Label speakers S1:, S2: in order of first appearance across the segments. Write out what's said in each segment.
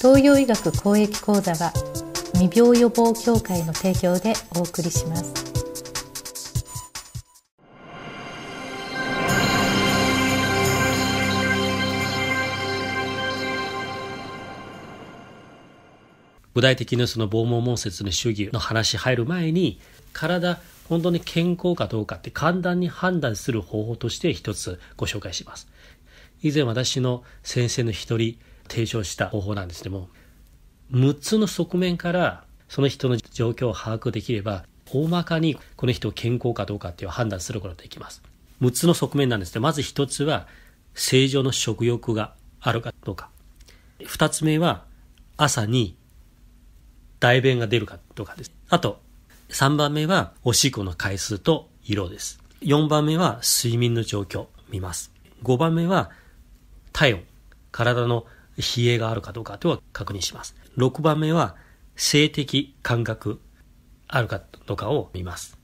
S1: 東洋医学公益講座は未病予防協会の提供でお送りします。
S2: 具体的なその防毛問説の主義の話入る前に体本当に健康かどうかって簡単に判断する方法として一つご紹介します。以前私の先生の一人提唱した方法なんですけども6つの側面からその人の状況を把握できれば大まかにこの人健康かどうかっていう判断することができます6つの側面なんですけどまず1つは正常の食欲があるかどうか2つ目は朝に大便が出るかどうかです。あと、3番目はおしっこの回数と色です。4番目は睡眠の状況見ます。5番目は体温、体の冷えがあるかどうかとは確認します。6番目は性的感覚あるかどうかを見ます。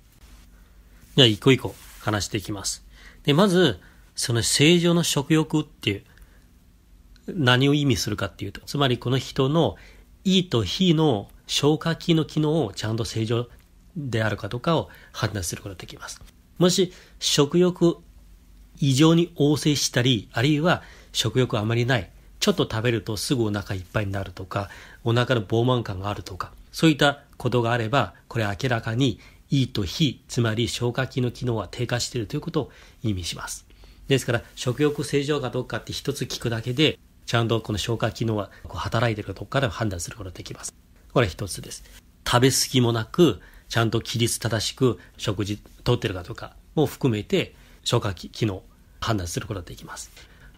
S2: じゃ一個一個話していきます。で、まず、その正常の食欲っていう何を意味するかっていうと、つまりこの人の胃と脾の消化器の機能をちゃんと正常であるかどうかを判断することができます。もし食欲異常に旺盛したり、あるいは食欲あまりない、ちょっと食べるとすぐお腹いっぱいになるとか、お腹の膨満感があるとか、そういったことがあれば、これ明らかに胃と脾、つまり消化器の機能は低下しているということを意味します。ですから、食欲正常かどうかって一つ聞くだけで、ちゃんとこの消化機能は働いているかどうかで判断することができます。これ一つです。食べ過ぎもなく、ちゃんと規律正しく食事とってるかとかも含めて消化器機能判断することができます。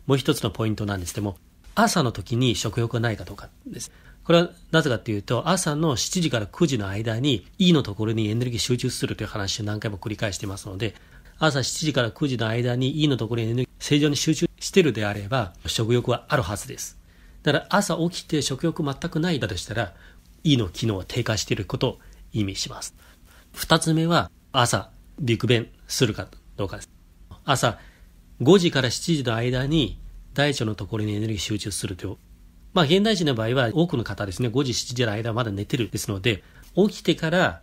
S2: もう一つのポイントなんですけども、朝の時に食欲がないかどうかです。これはなぜかというと、朝の7時から9時の間に E のところにエネルギー集中するという話を何回も繰り返していますので、朝7時から9時の間に E のところにエネルギー正常に集中してるであれば、食欲はあるはずです。だから朝起きて食欲全くないだとしたら、胃の機能が低下していることを意味します。二つ目は、朝、ビク便するかどうかです。朝、5時から7時の間に大腸のところにエネルギー集中すると。まあ、現代人の場合は多くの方ですね、5時、7時の間はまだ寝てるですので、起きてから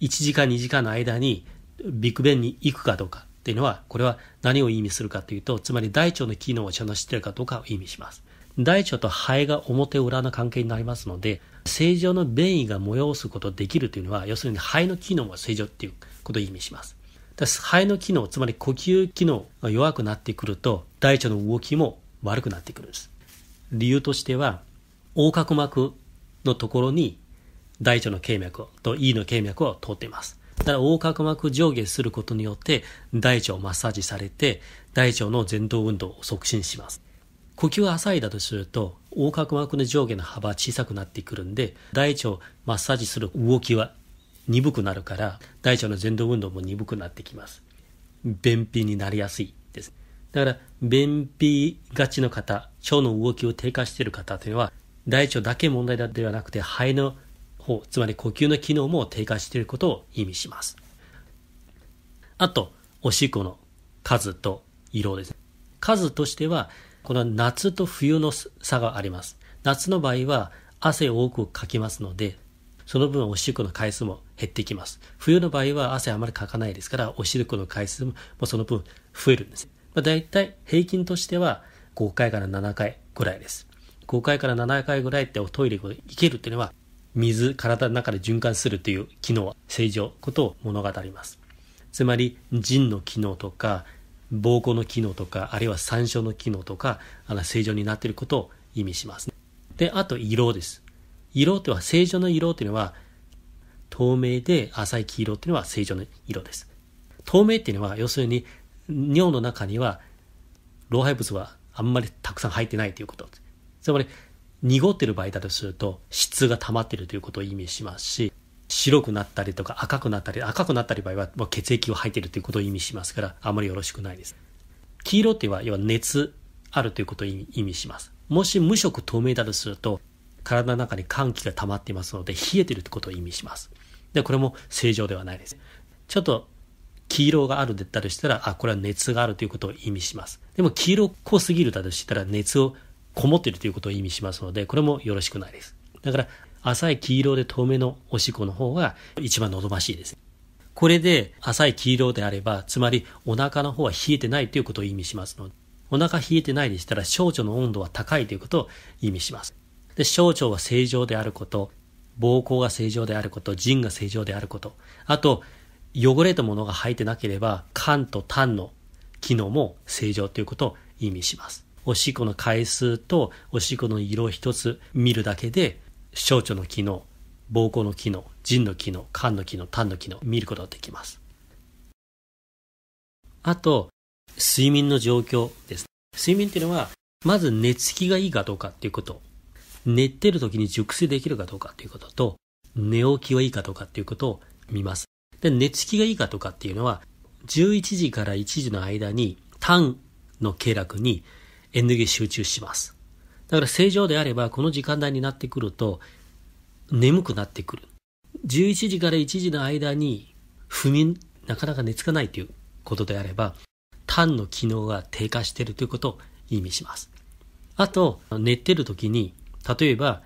S2: 1時間、2時間の間にビッグベンに行くかどうかっていうのは、これは何を意味するかというと、つまり大腸の機能をちゃんと知っているかどうかを意味します。大腸と肺が表裏の関係になりますので、正常の便意が催すことできるというのは、要するに肺の機能が正常っていうことを意味します。肺の機能、つまり呼吸機能が弱くなってくると、大腸の動きも悪くなってくるんです。理由としては、横隔膜のところに大腸の経脈と胃の経脈を通っています。だから横隔膜上下することによって大腸をマッサージされて大腸の前動運動を促進します。呼吸が浅いだとすると、横隔膜の上下の幅は小さくなってくるんで、大腸をマッサージする動きは鈍くなるから、大腸の前動運動も鈍くなってきます。便秘になりやすいです。だから、便秘がちの方、腸の動きを低下している方というのは、大腸だけ問題ではなくて、肺の方、つまり呼吸の機能も低下していることを意味します。あと、おしっこの数と色です。数としては、この夏と冬の差があります。夏の場合は汗を多くかきますので、その分おしっこの回数も減ってきます。冬の場合は汗あまりかかないですから、おしっこの回数もその分増えるんです。まあ、大体平均としては5回から7回ぐらいです。5回から7回ぐらいってトイレに行けるっていうのは、水、体の中で循環するという機能は正常ことを物語ります。つまり、腎の機能とか、膀胱の機能とか、あるいは山椒の機能とか、あの正常になっていることを意味します、で、あと色です。色というのは、正常の色というのは、透明で浅い黄色というのは正常の色です。透明っていうのは、要するに、尿の中には、老廃物はあんまりたくさん入ってないということ。つまり、濁ってる場合だとすると、質が溜まってるということを意味しますし、白くなったりとか赤くなったり、赤くなったり場合は血液を吐いてるということを意味しますから、あまりよろしくないです。黄色っていうのは、要は熱あるということを意味します。もし無色透明だとすると、体の中に寒気が溜まっていますので、冷えてるということを意味します。で、これも正常ではないです。ちょっと黄色があるだとしたら、あ、これは熱があるということを意味します。でも黄色濃すぎるだとしたら熱をこもっているということを意味しますので、これもよろしくないです。だから、浅い黄色で透明のおしっこの方が一番望ましいです。これで浅い黄色であれば、つまりお腹の方は冷えてないということを意味しますので、お腹冷えてないでしたら小腸の温度は高いということを意味します。で、小腸は正常であること、膀胱が正常であること、腎が正常であること、あと、汚れたものが入ってなければ、肝と胆の機能も正常ということを意味します。おしっこの回数とおしっこの色一つ見るだけで、小腸の機能、膀胱の機能、腎の機能、肝の機能、胆の機能、見ることができます。あと、睡眠の状況です。睡眠っていうのは、まず寝つきがいいかどうかっていうこと。寝てる時に熟睡できるかどうかっていうことと、寝起きはいいかどうかっていうことを見ます。で、寝つきがいいかどうかっていうのは、11時から1時の間に、胆の経絡にエネルギー集中します。だから正常であれば、この時間帯になってくると、眠くなってくる。11時から1時の間に不眠、なかなか寝つかないということであれば、肝の機能が低下しているということを意味します。あと、寝てる時に、例えば、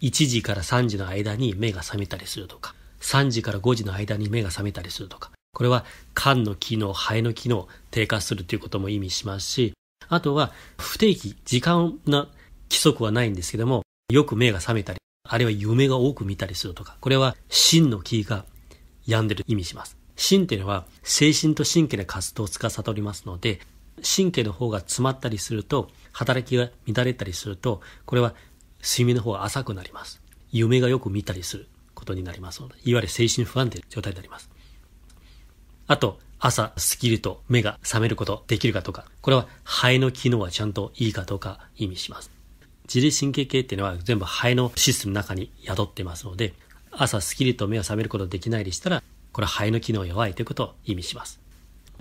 S2: 1時から3時の間に目が覚めたりするとか、3時から5時の間に目が覚めたりするとか、これは肝の機能、肺の機能低下するということも意味しますし、あとは不定期、時間の規則はないんですけども、よく目が覚めたり、あるいは夢が多く見たりするとか、これは心の気が病んでる意味します。心っていうのは精神と神経の活動を司りますので、神経の方が詰まったりすると、働きが乱れたりすると、これは睡眠の方が浅くなります。夢がよく見たりすることになりますので、いわゆる精神不安定な状態になります。あと、朝スッキリと目が覚めることできるかとか、これは肺の機能はちゃんといいかどうか意味します。自律神経系っていうのは全部肺のシステムの中に宿ってますので、朝スッキリと目を覚めることできないでしたら、これは肺の機能弱いということを意味します。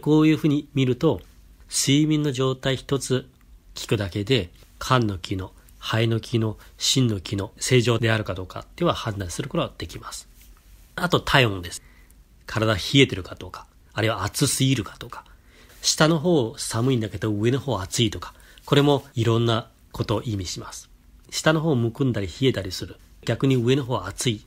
S2: こういうふうに見ると、睡眠の状態一つ聞くだけで、肝の機能、肺の機能、心の機能、正常であるかどうかでは判断することができます。あと体温です。体冷えてるかどうか、あるいは暑すぎるかどうか、下の方寒いんだけど上の方暑いとか、これもいろんなことを意味します。下の方むくんだり冷えたりする。逆に上の方暑いっ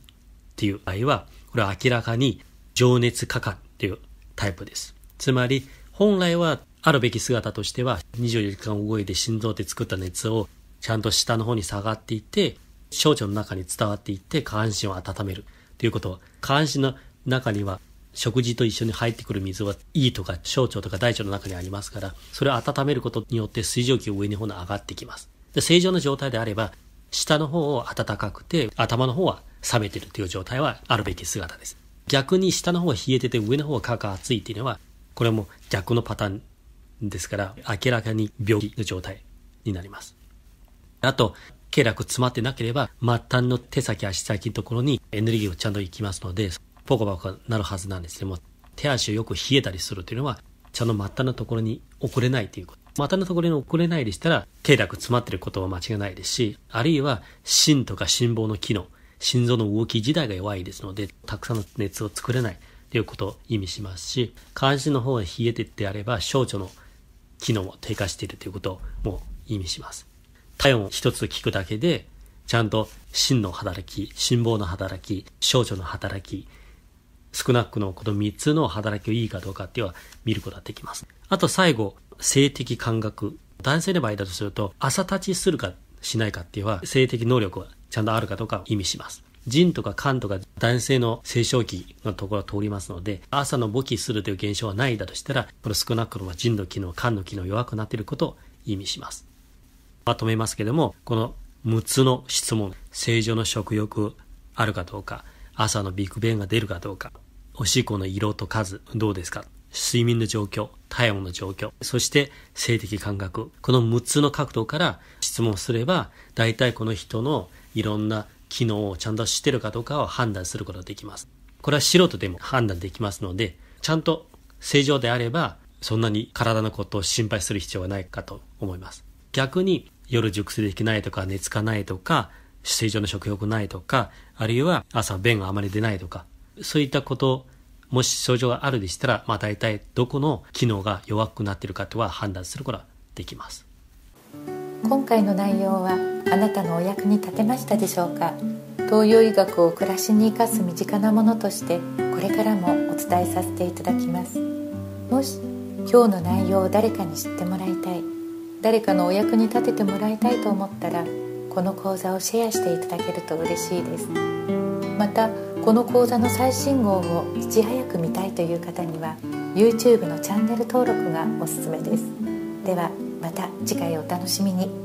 S2: ていう場合は、これは明らかに情熱過過っていうタイプです。つまり、本来はあるべき姿としては、24時間動いて心臓で作った熱をちゃんと下の方に下がっていって、小腸の中に伝わっていって下半身を温めるということは、下半身の中には食事と一緒に入ってくる水は胃とか小腸とか大腸の中にありますから、それを温めることによって水蒸気を上の方に上がってきます。で正常な状態であれば、下の方を暖かくて、頭の方は冷めてるという状態はあるべき姿です。逆に下の方は冷えてて上の方はカカ熱いっていうのは、これも逆のパターンですから、明らかに病気の状態になります。あと、経絡詰まってなければ、末端の手先足先のところにエネルギーをちゃんと行きますので、ポコポコなるはずなんですけども、手足をよく冷えたりするというのは、ちゃんと末端のところに送れないということ。末端のところに送れないでしたら、経絡詰まってることは間違いないですし、あるいは心とか心房の機能、心臓の動き自体が弱いですので、たくさんの熱を作れないということを意味しますし、下半身の方が冷えてってあれば、小腸の機能も低下しているということも意味します。体温一つ聞くだけで、ちゃんと心の働き、心房の働き、小腸の働き、少なくのこの3つの働きをいいかどうかっていうのは見ることができます。あと最後、性的感覚。男性の場合だとすると、朝立ちするかしないかっていうのは、性的能力がちゃんとあるかどうかを意味します。腎とか肝とか男性の成長期のところを通りますので、朝の勃起するという現象はないだとしたら、これ少なくとも腎の機能、肝の機能弱くなっていることを意味します。まとめますけども、この6つの質問、正常の食欲あるかどうか、朝のビッグベンが出るかどうか、おしっこの色と数どうですか、睡眠の状況、体温の状況、そして性的感覚、この6つの角度から質問すれば、大体この人のいろんな機能をちゃんと知ってるかどうかを判断することができます。これは素人でも判断できますので、ちゃんと正常であれば、そんなに体のことを心配する必要はないかと思います。逆に夜熟睡できないとか寝つかないとか、正常な食欲ないとか、あるいは朝便があまり出ないとか、そういったこともし症状があるでしたら、まあ大体どこの機能が弱くなっているかとは判断することができます。
S1: 今回の内容はあなたのお役に立てましたでしょうか？東洋医学を暮らしに生かす身近なものとしてこれからもお伝えさせていただきます。もし今日の内容を誰かに知ってもらいたい。誰かのお役に立ててもらいたいと思ったらこの講座をシェアしていただけると嬉しいです。またこの講座の最新号をいち早く見たいという方には YouTube のチャンネル登録がおすすめです。ではまた次回お楽しみに。